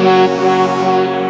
Música